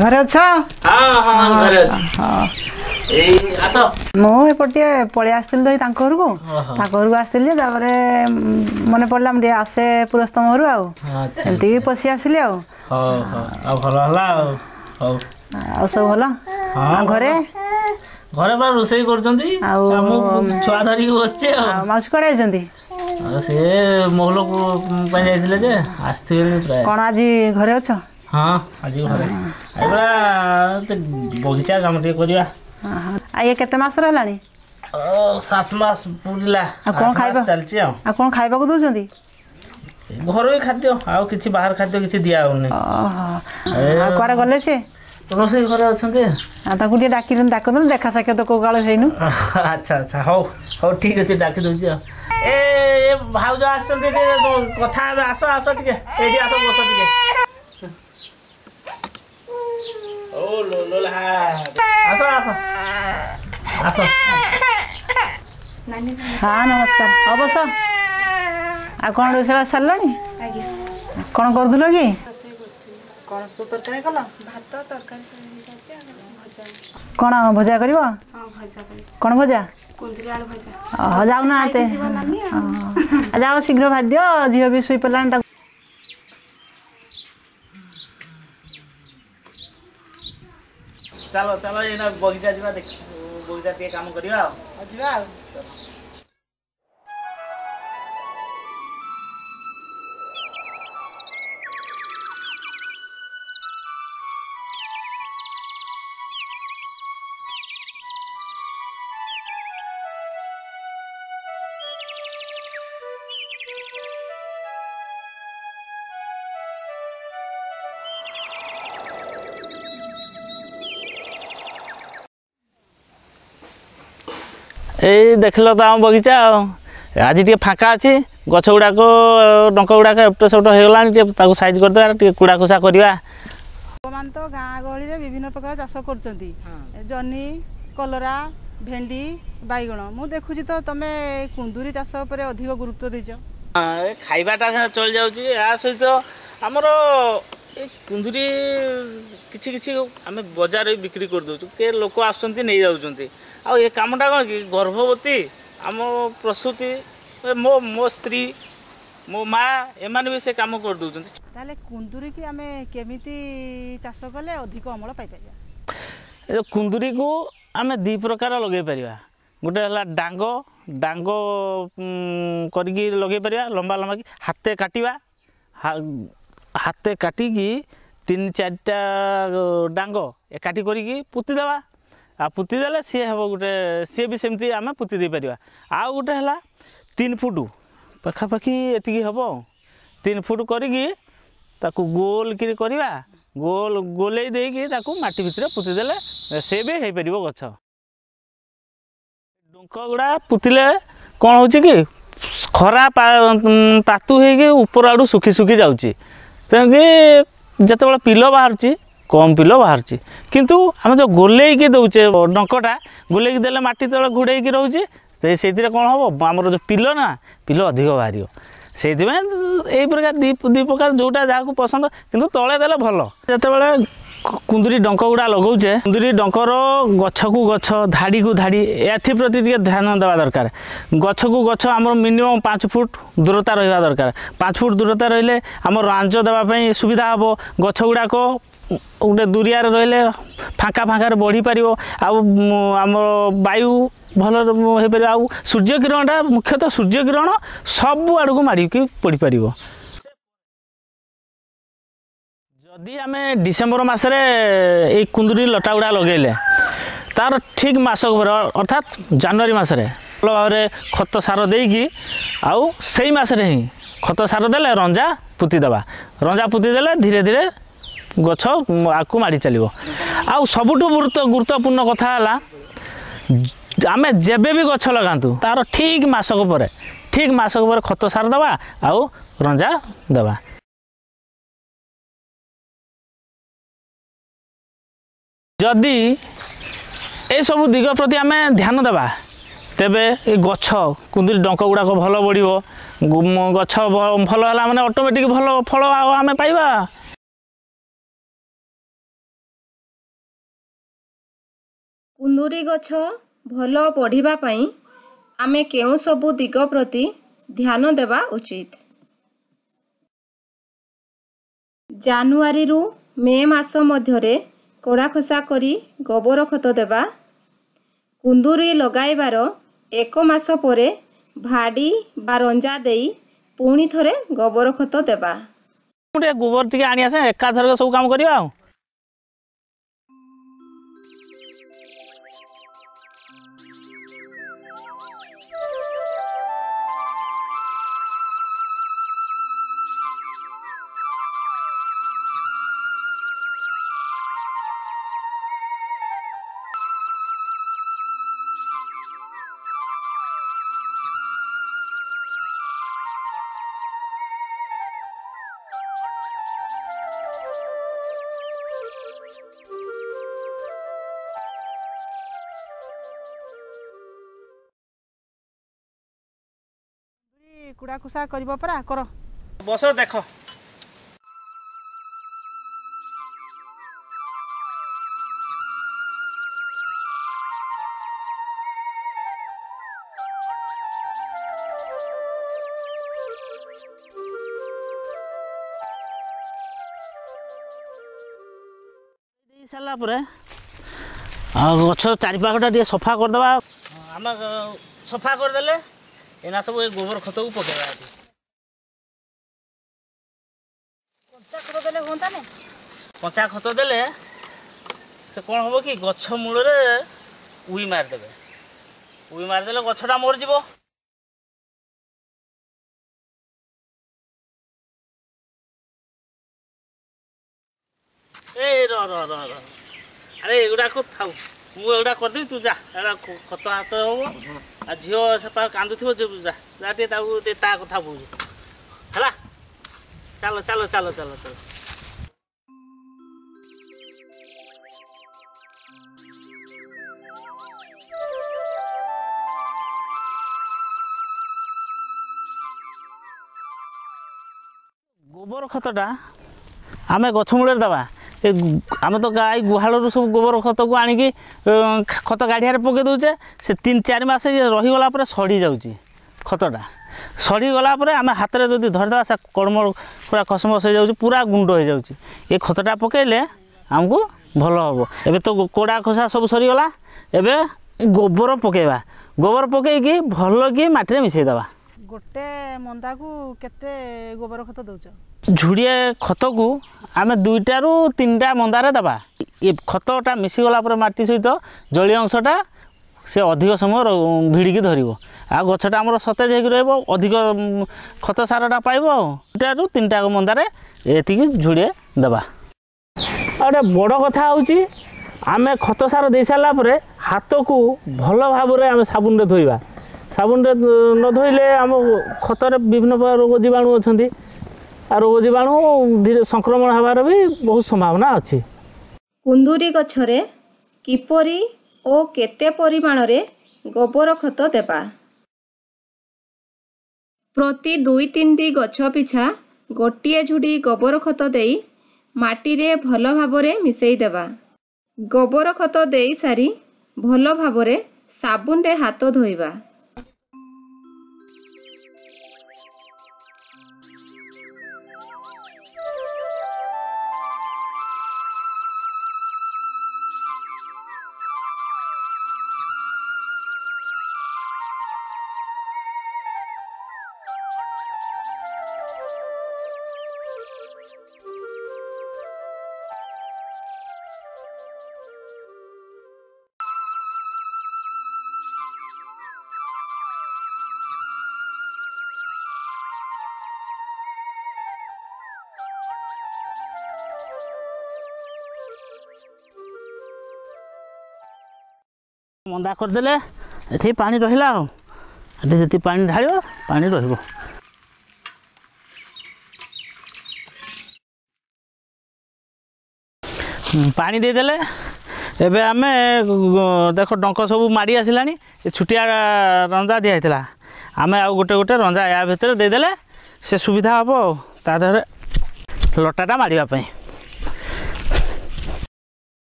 ଘରେ ଅଛ? ମୁଁ ଏପଟେ ପଳେଇ ଆସିଥିଲି ତ ତାଙ୍କ ଘରକୁ। ତାଙ୍କ ଘରକୁ ଆସିଥିଲି ତାପରେ ମନେ ପଡ଼ିଲା ମୁଁ ଟିକେ ଆସେ ପୁରସ୍ତମ ଘରୁ ଆଉ। ଏମିତି ପଶି ଆସିଲି ଆଉ। ଭଲ ହେଲା ଆଉ। ଆଉ ସବୁ ଭଲ? ଘରେ? ଘରେ ବା ରୋଷେଇ କରୁଛନ୍ତି। ଆଉ- ଛୁଆ ଧରିକି ବସିଛି ଆଉ। ମାଉସୀ କୁଆଡ଼େ ଯାଇଛନ୍ତି? ଆଉ ସିଏ ମହୁଲକୁ ପାଇଁ ଯାଇଥିଲେ ଯେ ପ୍ରାୟ। କ'ଣ ଆଜି ଘରେ ଅଛ? ହଁ ଆଜି ଘରେ। ଏବେ ବଗିଚା କାମ ଟିକେ କରିବା। ଅହ। ଆଉ ଇଏ କେତେ ମାସର ହେଲାଣି? ଓ, ସାତ ମାସ ପୁରିଲା। ଆଉ କଣ ଆଠ ମାସ ଖାଇବା? ଚାଲିଛି ଆଉ। ଆଉ କ'ଣ ଖାଇବାକୁ ଦେଉଛନ୍ତି? ଘରୋଇ ଖାଦ୍ୟ ଆଉ କିଛି ବାହାର ଖାଦ୍ୟ କିଛି ଦିଆ ହଉନି। ଓହୋ। ଆଉ କୁଆଡ଼େ ଗଲେ ସିଏ? ରୋଷେଇ ଘରେ ଅଛନ୍ତି। ଆଉ ତାଙ୍କୁ ଟିକେ ଡାକିଛନ୍ତି ଡାକନ୍ତୁ ଦେଖା ସାକ୍ଷାତ କୋଉ କାଳ ହେଇନୁ। ଆଚ୍ଛା ଆଚ୍ଛା। ହଉ ହଉ ଠିକ୍ ଅଛି ଡାକି ଦଉଛି ଆଉ। ଏ ଏ ଭାଉଜ ଆସିଛନ୍ତି ଟିକେ କଥା ହେବେ ଆସ ଆସ ଟିକେ। ଏଇଠି ଆସ ବସ ଟିକେ। ହଁ ନମସ୍କାର। ଅବଶ୍ୟ ଆଉ କ'ଣ ରୋଷେଇବାସ ସାରିଲାଣି? କ'ଣ କରୁଥିଲ କି? କ'ଣ ଭଜା କରିବ କ'ଣ ଭଜା? ଯାଉନାହାନ୍ତି ଯାଅ ଶୀଘ୍ର ଭାଦ୍ୟ ଝିଅ ବି ଶୋଇପଡ଼ିଲାଣି ତାକୁ ଚାଲ ଚାଲ ଏଇନା ବଗିଚା ଯିବା ଦେଖ ବଗିଚା ଟିକେ କାମ କରିବା ଆଉ ଯିବା ଆଉ ଏଇ ଦେଖିଲ ତ ଆମ ବଗିଚା ଆଉ। ଆଜି ଟିକେ ଫାଙ୍କା ଅଛି ଗଛ ଗୁଡ଼ାକ ଡଙ୍କ ଗୁଡ଼ାକ ଏପଟ ସେପଟ ହେଇଗଲାଣି ଟିକେ ତାକୁ ସାଇଜ୍ କରିଦେବା ଟିକେ କୁଡ଼ା ଖୁସା କରିବା। ଲୋକମାନେ ତ ଗାଁ ଗହଳିରେ ବିଭିନ୍ନ ପ୍ରକାର ଚାଷ କରୁଛନ୍ତି। ଏ ଜହ୍ନି କଲରା ଭେଣ୍ଡି ବାଇଗଣ। ମୁଁ ଦେଖୁଛି ତ ତମେ ଏଇ କୁନ୍ଦୁରି ଚାଷ ଉପରେ ଅଧିକ ଗୁରୁତ୍ୱ ଦେଇଛ। ଏ ଖାଇବାଟା ଚଳି ଯାଉଛି ୟା ସହିତ ଆମର ଏ କୁନ୍ଦୁରି କିଛି କିଛି ଆମେ ବଜାରରେ ବିକ୍ରି କରିଦେଉଛୁ। କେ ଲୋକ ଆସୁଛନ୍ତି ନେଇଯାଉଛନ୍ତି। ଆଉ ଏ କାମଟା କ'ଣ କି ଗର୍ଭବତୀ ଆମ ପ୍ରସୂତି ମୋ ମୋ ସ୍ତ୍ରୀ ମୋ ମା ଏମାନେ ବି ସେ କାମ କରିଦେଉଛନ୍ତି। ତାହେଲେ କୁନ୍ଦୁରିକି ଆମେ କେମିତି ଚାଷ କଲେ ଅଧିକ ଅମଳ ପାଇପାରିବା? ଏ କୁନ୍ଦୁରିକୁ ଆମେ ଦୁଇ ପ୍ରକାର ଲଗେଇ ପାରିବା। ଗୋଟେ ହେଲା ଡାଙ୍ଗ ଡାଙ୍ଗ କରିକି ଲଗେଇ ପାରିବା ଲମ୍ବା ଲମ୍ବା କି ହାତେ କାଟିବା। ହାତେ କାଟିକି ତିନି ଚାରିଟା ଡାଙ୍ଗ ଏକାଠି କରିକି ପୋତିଦେବା। ଆଉ ପୋତି ଦେଲେ ସିଏ ହେବ ଗୋଟେ ସିଏ ବି ସେମିତି ଆମେ ପୋତି ଦେଇପାରିବା। ଆଉ ଗୋଟେ ହେଲା ତିନି ଫୁଟ ପାଖାପାଖି ଏତିକି ହେବ। ତିନି ଫୁଟ କରିକି ତାକୁ ଗୋଲ କିରି କରିବା ଗୋଲ ଗୋଲେଇ ଦେଇକି ତାକୁ ମାଟି ଭିତରେ ପୋତି ଦେଲେ ସେ ବି ହେଇପାରିବ ଗଛ। ଡୁଙ୍କ ଗୁଡ଼ା ପୋତିଲେ କ'ଣ ହେଉଛି କି ଖରା ତାତୁ ହେଇକି ଉପର ଆଡ଼ୁ ଶୁଖି ଶୁଖି ଯାଉଛି। ତେଣୁକି ଯେତେବେଳେ ପିଲ ବାହାରୁଛି କମ୍ ପିଲ ବାହାରୁଛି। କିନ୍ତୁ ଆମେ ଯେଉଁ ଗୋଲେଇକି ଦେଉଛେ ଡଙ୍କଟା ଗୋଲେଇକି ଦେଲେ ମାଟି ତଳେ ଘୋଡ଼େଇକି ରହୁଛି ସେଇଥିରେ କ'ଣ ହେବ? ଆମର ଯେଉଁ ପିଲ ନା ପିଲ ଅଧିକ ବାହାରିବ। ସେଇଥିପାଇଁ ଏଇ ପ୍ରକାର ଦୁଇ ଦୁଇ ପ୍ରକାର ଯେଉଁଟା ଯାହାକୁ ପସନ୍ଦ କିନ୍ତୁ ତଳେ ଦେଲେ ଭଲ। ଯେତେବେଳେ କୁନ୍ଦୁରି ଡଙ୍କ ଗୁଡ଼ା ଲଗାଉଛେ କୁନ୍ଦୁରି ଡଙ୍କର ଗଛକୁ ଗଛ ଧାଡ଼ିକୁ ଧାଡ଼ି ଏଥିପ୍ରତି ଟିକେ ଧ୍ୟାନ ଦେବା ଦରକାର। ଗଛକୁ ଗଛ ଆମର ମିନିମମ୍ ପାଞ୍ଚ ଫୁଟ ଦୂରତା ରହିବା ଦରକାର। ପାଞ୍ଚ ଫୁଟ ଦୂରତା ରହିଲେ ଆମର ରାଞ୍ଜ ଦେବା ପାଇଁ ସୁବିଧା ହେବ। ଗଛ ଗୁଡ଼ାକ ଗୋଟେ ଦୁରିଆରେ ରହିଲେ ଫାଙ୍କା ଫାଙ୍କାରେ ବଢ଼ିପାରିବ ଆଉ ଉଁ, ଆମର ବାୟୁ ଭଲ ହେଇପାରିବ ଆଉ ସୂର୍ଯ୍ୟ କିରଣଟା ମୁଖ୍ୟତଃ ସୂର୍ଯ୍ୟ କିରଣ ସବୁ ଆଡ଼କୁ ମାଡ଼ିକି ପଡ଼ିପାରିବ ଯଦି ଆମେ ଡିସେମ୍ବର ମାସରେ ଏଇ କୁନ୍ଦୁରି ଲଟା ଗୁଡ଼ା ଲଗାଇଲେ ତାର ଠିକ୍ ମାସକ ପରେ ଅର୍ଥାତ୍ ଜାନୁଆରୀ ମାସରେ ଭଲ ଭାବରେ ଖତ ସାର ଦେଇକି ଆଉ ସେଇ ମାସରେ ହିଁ ଖତ ସାର ଦେଲେ ରଞ୍ଜା ପୋତି ଦେବା ରଞ୍ଜା ପୋତି ଦେଲେ ଧୀରେ ଧୀରେ ଗଛ ଆଗକୁ ମାଡ଼ି ଚାଲିବ। ଆଉ ସବୁଠୁ ଗୁରୁତ୍ୱ ଗୁରୁତ୍ୱପୂର୍ଣ୍ଣ କଥା ହେଲା ଆମେ ଯେବେ ବି ଗଛ ଲଗାନ୍ତୁ ତାର ଠିକ୍ ମାସକ ପରେ ଠିକ୍ ମାସକ ପରେ ଖତ ସାର ଦେବା ଆଉ ରଞ୍ଜା ଦେବା। ଯଦି ଏସବୁ ଦିଗ ପ୍ରତି ଆମେ ଧ୍ୟାନ ଦେବା ତେବେ ଏ ଗଛ କୁନ୍ଦୁରି ଡଙ୍କ ଗୁଡ଼ାକ ଭଲ ବଢ଼ିବ। ଗଛ ଭଲ ହେଲା ମାନେ ଅଟୋମେଟିକ୍ ଭଲ ଫଳ ଆଉ ଆମେ ପାଇବା। କୁନ୍ଦୁରି ଗଛ ଭଲ ବଢ଼ିବା ପାଇଁ ଆମେ କେଉଁ ସବୁ ଦିଗ ପ୍ରତି ଧ୍ୟାନ ଦେବା ଉଚିତ? ଜାନୁଆରୀରୁ ମେ ମାସ ମଧ୍ୟରେ କଡ଼ା ଖସା କରି ଗୋବର ଖତ ଦେବା। କୁନ୍ଦୁରି ଲଗାଇବାର ଏକ ମାସ ପରେ ଭାଡ଼ି ବା ରଞ୍ଜା ଦେଇ ପୁଣି ଥରେ ଗୋବର ଖତ ଦେବା। ଗୋବର ଟିକେ ଆଣି ଆସେ ଏକାଥରକ ସବୁ କାମ କରିବା ଆଉ। କୁଡ଼ା କୁସା କରିବ ପରା କର। ବସ ଦେଖ। ସାରିଲା ପରେ ଆଉ ଗଛ ଚାରିପାଖଟା ଟିକେ ସଫା କରିଦେବା। ଆମେ ସଫା କରିଦେଲେ ଏଇନା ସବୁ ଏ ଗୋବର ଖତକୁ ପକେଇବା ଏଠି କଞ୍ଚା ଖତ ଦେଲେ ସେ କ'ଣ ହେବ କି ଗଛ ମୂଳରେ ଉଇ ମାରିଦେବେ ଉଇ ମାରିଦେଲେ ଗଛଟା ମରିଯିବ ଏ ର ର ର ର ଆରେ ଏଗୁଡ଼ାକ ଥାଉ ମୁଁ ଏଗୁଡ଼ା କରିଦେବି ତୁ ଯା ଏଗୁଡ଼ା ଖ- ଖତ ହାତ ହେବ। ଆଉ ଝିଅ ସେପା କାନ୍ଦୁଥିବ ଯିବୁ ଯା। ଯା ଟିକେ ତାକୁ ଟିକେ ତା କଥା ବୁଝୁ। ହେଲା? ଚାଲ ଚାଲ ଚାଲ ଚାଲ ଚାଲ। ଗୋବର ଖତଟା ଆମେ ଗଛ ମୂଳରେ ଦେବା। ଏ ଗୁ- ଆମେ ତ ଗାଈ ଗୁହାଳରୁ ସବୁ ଗୋବର ଖତକୁ ଆଣିକି ଅ, ଖ- ଖତ ଗାଡ଼ିଆରେ ପକାଇ ଦେଉଛେ ସେ ତିନି ଚାରି ମାସ ଇଏ ରହିଗଲା ପରେ ସଢ଼ି ଯାଉଛି ଖତଟା। ସଢ଼ିଗଲା ପରେ ଆମେ ହାତରେ ଯଦି ଧରିଦେବା ସେ କଡ଼ମ ପୁରା କସମସ ହେଇଯାଉଛି ପୁରା ଗୁଣ୍ଡ ହେଇଯାଉଛି। ଏ ଖତଟା ପକାଇଲେ ଆମକୁ ଭଲ ହେବ। ଏବେ ତ ଗୋ- କୋଡ଼ା ଖସା ସବୁ ସରିଗଲା ଏବେ ଗୋବର ପକାଇବା। ଗୋବର ପକାଇକି ଭଲକି ମାଟିରେ ମିଶାଇଦେବା ଗୋଟେ ମନ୍ଦାକୁ କେତେ ଗୋବର ଖତ ଦଉଛ? ଝୁଡ଼ିଏ ଖତକୁ ଆମେ ଦୁଇଟାରୁ ତିନିଟା ମନ୍ଦାରେ ଦେବା। ଏ ଖତଟା ମିଶିଗଲା ପରେ ମାଟି ସହିତ ଜଳୀୟ ଅଂଶଟା ସେ ଅଧିକ ସମୟ ଭିଡ଼ିକି ଧରିବ। ଆଉ ଗଛଟା ଆମର ସତେଜ ହେଇକି ରହିବ ଅଧିକ ଖତ ସାରଟା ପାଇବ ଆଉ। ଦୁଇଟାରୁ ତିନିଟା ମନ୍ଦାରେ ଏତିକି ଝୁଡ଼ିଏ ଦେବା। ଆଉ ଗୋଟେ ବଡ଼ କଥା ହେଉଛି ଆମେ ଖତ ସାର ଦେଇସାରିଲା ପରେ ହାତକୁ ଭଲ ଭାବରେ ଆମେ ସାବୁନରେ ଧୋଇବା। ସାବୁନରେ ନ ଧୋଇଲେ ଆମ ଖତରେ ବିଭିନ୍ନ ପ୍ରକାର ରୋଗ ଜୀବାଣୁ ଅଛନ୍ତି। ରୋଗ ଜୀବାଣୁ ସଂକ୍ରମଣ ହେବାର ବି ବହୁତ ସମ୍ଭାବନା ଅଛି। କୁନ୍ଦୁରି ଗଛରେ କିପରି ଓ କେତେ ପରିମାଣରେ ଗୋବର ଖତ ଦେବା? ପ୍ରତି ଦୁଇ ତିନିଟି ଗଛ ପିଛା ଗୋଟିଏ ଝୁଡ଼ି ଗୋବର ଖତ ଦେଇ ମାଟିରେ ଭଲ ଭାବରେ ମିଶାଇ ଦେବା। ଗୋବର ଖତ ଦେଇ ସାରି ଭଲ ଭାବରେ ସାବୁନରେ ହାତ ଧୋଇବା। ମନ୍ଦା କରିଦେଲେ ଏଠି ପାଣି ରହିଲା ଆଉ। ଏଠି ଯେତିକି ପାଣି ଢାଳିବ ପାଣି ରହିବ। ହୁଁ, ପାଣି ଦେଇଦେଲେ। ଏବେ ଆମେ ଗ- ଦେଖ ଡଙ୍କ ସବୁ ମାଡ଼ି ଆସିଲାଣି। ଏ ଛୁଟିଆ ରଞ୍ଜା ଦିଆ ହେଇଥିଲା। ଆମେ ଆଉ ଗୋଟେ ଗୋଟେ ରଞ୍ଜା ୟା ଭିତରେ ଦେଇଦେଲେ ସେ ସୁବିଧା ହେବ ଆଉ ତା ଦେହରେ ଲଟାଟା ମାଡ଼ିବା ପାଇଁ।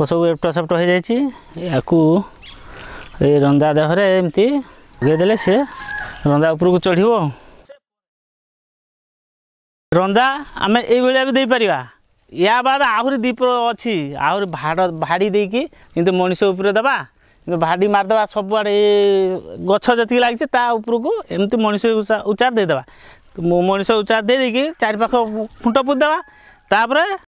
ପଙ୍କ ସବୁ ଏପଟ ସେପଟ ହେଇଯାଇଛି। ୟାକୁ ଏଇ ରନ୍ଦା ଦେହରେ ଏମିତି ଲଗେଇଦେଲେ ସେ ରନ୍ଦା ଉପରକୁ ଚଢ଼ିବ। ରନ୍ଦା ଆମେ ଏଇଭଳିଆ ବି ଦେଇପାରିବା। ୟା ବାଦ ଆହୁରି ଦୀପ ଅଛି। ଆହୁରି ଭାଡ଼ ଭାଡ଼ି ଦେଇକି କିନ୍ତୁ ମଣିଷ ଉପରେ ଦେବା। କିନ୍ତୁ ଭାଡ଼ି ମାରିଦେବା ସବୁଆଡ଼େ ଏ ଗଛ ଯେତିକି ଲାଗିଛି ତା ଉପରକୁ ଏମିତି ମଣିଷ ଉଚା- ଉଚାର ଦେଇଦେବା। ମ- ମଣିଷ ଉଚାର ଦେଇ ଦେଇକି ଚାରିପାଖ ଖୁଣ୍ଟ ପୋତିଦେବା ତାପରେ ଜାଲଟେ ଟା-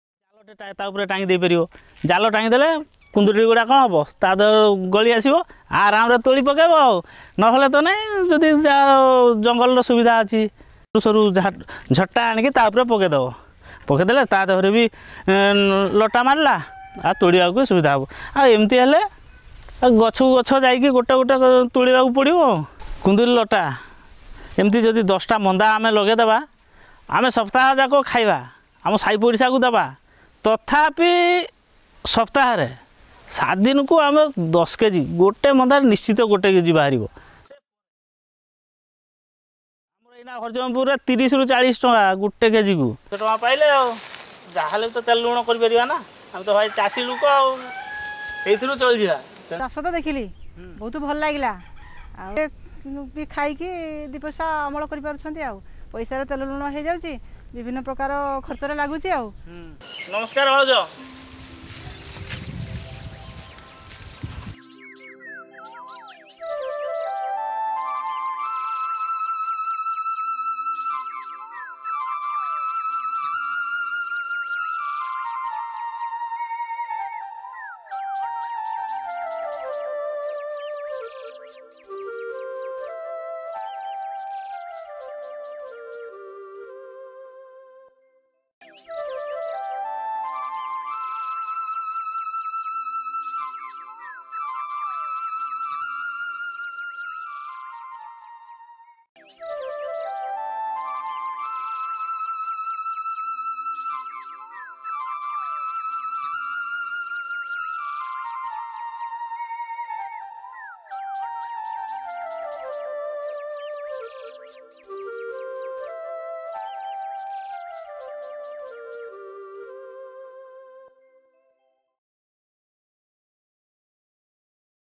ତା ଉପରେ ଟାଙ୍ଗି ଦେଇପାରିବ ଜାଲ ଟାଙ୍ଗିଦେଲେ କୁନ୍ଦୁରି ଗୁଡ଼ା କ'ଣ ହେବ? ତା ଦେହ ଗଳି ଆସିବ ଆରାମରେ ତୋଳି ପକାଇବ ଆଉ। ନହେଲେ ତ ନାହିଁ ଯଦି ଯାହା ଜଙ୍ଗଲର ସୁବିଧା ଅଛି ସରୁ ସରୁ ଝା- ଝଟା ଆଣିକି ତା ଉପରେ ପକାଇଦେବ। ପକାଇଦେଲେ ତା ଦେହରେ ବି ଏ, ଲଟା ମାରିଲା ଆଉ ତୋଳିବାକୁ ସୁବିଧା ହେବ। ଆଉ ଏମିତି ହେଲେ ଆଉ ଗଛକୁ ଗଛ ଯାଇକି ଗୋଟେ ଗୋଟେ ତୋଳିବାକୁ ପଡ଼ିବ କୁନ୍ଦୁରି ଲଟା। ଏମିତି ଯଦି ଦଶଟା ମନ୍ଦା ଆମେ ଲଗାଇଦେବା ଆମେ ସପ୍ତାହ ଯାକ ଖାଇବା ଆମ ସାହି ପଡ଼ିଶାକୁ ଦେବା ତଥାପି ସପ୍ତାହରେ ସାତ ଦିନକୁ ଆମେ ଦଶ କେଜି ଗୋଟେ ମନ୍ଦାରେ ନିଶ୍ଚିତ ଗୋଟେ କେଜି ବାହାରିବ। ଆମର ଏଇନା ହରିଜନପୁରରେ ତିରିଶରୁ ଚାଳିଶ ଟଙ୍କା ଗୋଟେ କେଜିକୁ। ଏତେ ଟଙ୍କା ପାଇଲେ ଆଉ ଯାହାହେଲେ ବି ତ ତେଲ ଲୁଣ କରିପାରିବା ନା। ଆମେ ତ ଭାଇ ଚାଷୀ ଲୋକ ଆଉ ଏଇଥିରୁ ଚଳିଯିବା। ଚାଷ ତ ଦେଖିଲି ବହୁତ ଭଲ ଲାଗିଲା। ଆଉ ଏ ବି ଖାଇକି ଦୁଇ ପଇସା ଅମଳ କରିପାରୁଛନ୍ତି ଆଉ। ପଇସାରେ ତେଲ ଲୁଣ ହେଇଯାଉଛି ବିଭିନ୍ନ ପ୍ରକାର ଖର୍ଚ୍ଚରେ ଲାଗୁଛି ଆଉ। ନମସ୍କାର ଭାଉଜ।